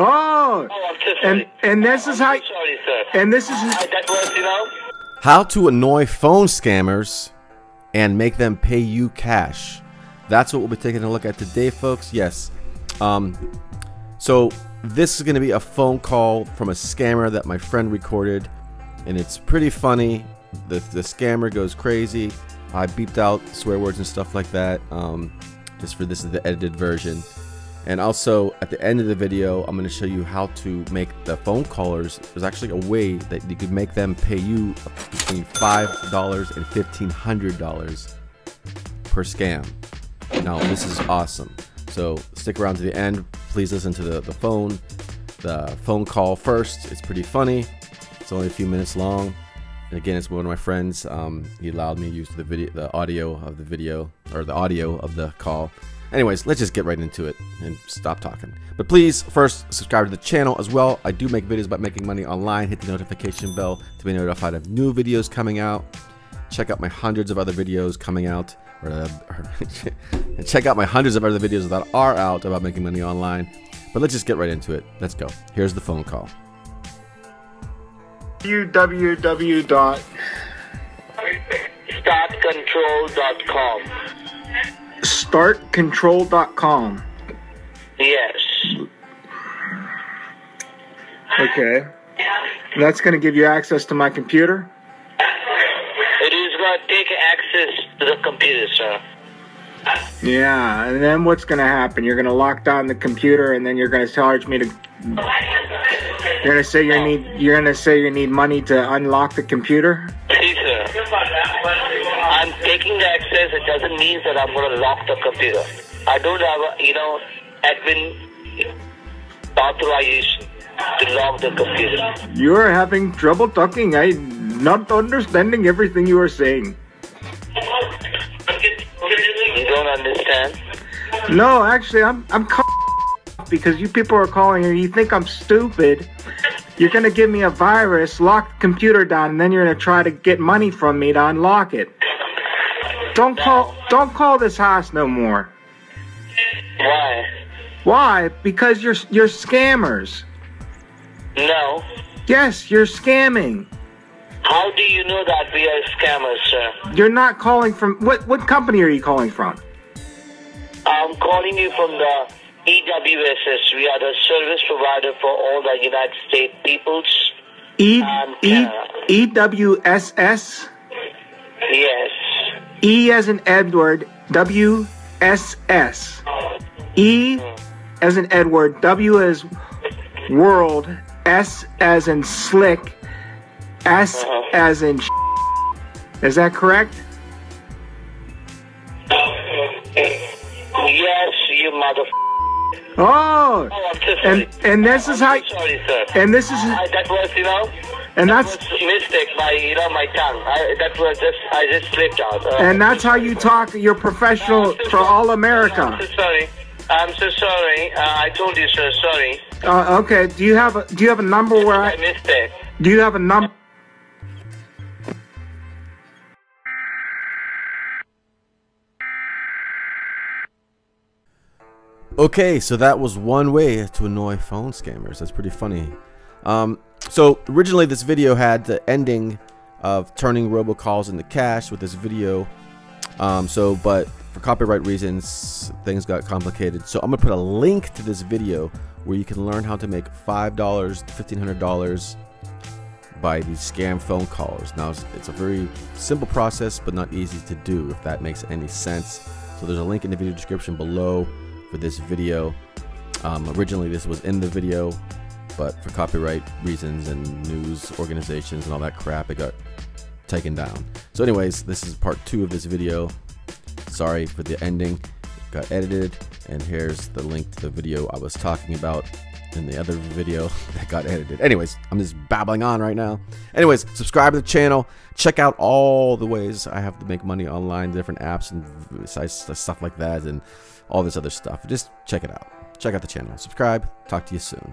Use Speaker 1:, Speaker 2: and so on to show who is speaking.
Speaker 1: Oh,
Speaker 2: Oh, I'm so
Speaker 1: and and this is how
Speaker 2: I'm so sorry, sir.
Speaker 1: and this is
Speaker 2: was, you know.
Speaker 3: How to annoy phone scammers and make them pay you cash. That's what we'll be taking a look at today, folks. Yes. Um, so this is going to be a phone call from a scammer that my friend recorded, and it's pretty funny. The, the scammer goes crazy. I beeped out swear words and stuff like that. Um, just for this is the edited version. And also at the end of the video, I'm going to show you how to make the phone callers. There's actually a way that you could make them pay you between five dollars and fifteen hundred dollars per scam. Now this is awesome. So stick around to the end. Please listen to the, the phone, the phone call first. It's pretty funny. It's only a few minutes long. And again, it's one of my friends. Um, he allowed me to use the video, the audio of the video, or the audio of the call. Anyways, let's just get right into it and stop talking. But please, first, subscribe to the channel as well. I do make videos about making money online. Hit the notification bell to be notified of new videos coming out. Check out my hundreds of other videos coming out. Or, uh, or check out my hundreds of other videos that are out about making money online. But let's just get right into it. Let's go. Here's the phone call.
Speaker 1: Www dot
Speaker 2: Startcontrol.com.
Speaker 1: startcontrol.com.
Speaker 2: Yes.
Speaker 1: Okay. That's going to give you access to my computer.
Speaker 2: It is going to take access to the computer, sir.
Speaker 1: Yeah, and then what's going to happen? You're going to lock down the computer, and then you're going to charge me to. You're to say you need. You're going to say you need money to unlock the computer.
Speaker 2: See, sir. I'm taking the access. It doesn't mean that I'm going to lock the computer. I don't have, a, you know, admin authorization to lock the computer.
Speaker 1: You are having trouble talking. I'm not understanding everything you are saying.
Speaker 2: You don't understand?
Speaker 1: No, actually, I'm I'm because you people are calling and you think I'm stupid. You're gonna give me a virus, lock the computer down, and then you're gonna try to get money from me to unlock it. Don't call don't call this house no more.
Speaker 2: Why?
Speaker 1: Why? Because you're you're scammers.
Speaker 2: No.
Speaker 1: Yes, you're scamming.
Speaker 2: How do you know that we are scammers, sir?
Speaker 1: You're not calling from what what company are you calling from?
Speaker 2: I'm calling you from the EWSS. We are the service provider for all the United States peoples.
Speaker 1: E
Speaker 2: Um,
Speaker 1: E E W S S
Speaker 2: Yes.
Speaker 1: E as in Edward, W S S. E as in Edward, W as world, S as in slick, S as in. Is that correct?
Speaker 2: Yes, you mother.
Speaker 1: Oh,
Speaker 2: Oh, I'm sorry.
Speaker 1: and and this is how,
Speaker 2: I'm so sorry, sir.
Speaker 1: and this is,
Speaker 2: I, that was, you know,
Speaker 1: and
Speaker 2: that
Speaker 1: that's
Speaker 2: mistake by, you know, my tongue. I, that was just, I just slipped out. Uh,
Speaker 1: and that's how you talk. You're professional for all America.
Speaker 2: I'm so sorry. I'm so sorry. Uh, I told you, sir. Sorry.
Speaker 1: Uh, okay. Do you have a Do you have a number where I?
Speaker 2: mistake.
Speaker 1: Do you have a number?
Speaker 3: Okay, so that was one way to annoy phone scammers. That's pretty funny. Um, so originally this video had the ending of turning robocalls into cash with this video. Um, so, but for copyright reasons, things got complicated. So I'm gonna put a link to this video where you can learn how to make five dollars to fifteen hundred dollars by these scam phone callers. Now, it's a very simple process, but not easy to do, if that makes any sense. So there's a link in the video description below for this video. Um, originally, this was in the video, but for copyright reasons and news organizations and all that crap, it got taken down. So anyways, this is part two of this video. Sorry for the ending. It got edited, and here's the link to the video I was talking about in the other video that got edited. Anyways, I'm just babbling on right now. Anyways, subscribe to the channel. Check out all the ways I have to make money online, different apps and sites, stuff like that, and all this other stuff. Just check it out. Check out the channel. Subscribe. Talk to you soon.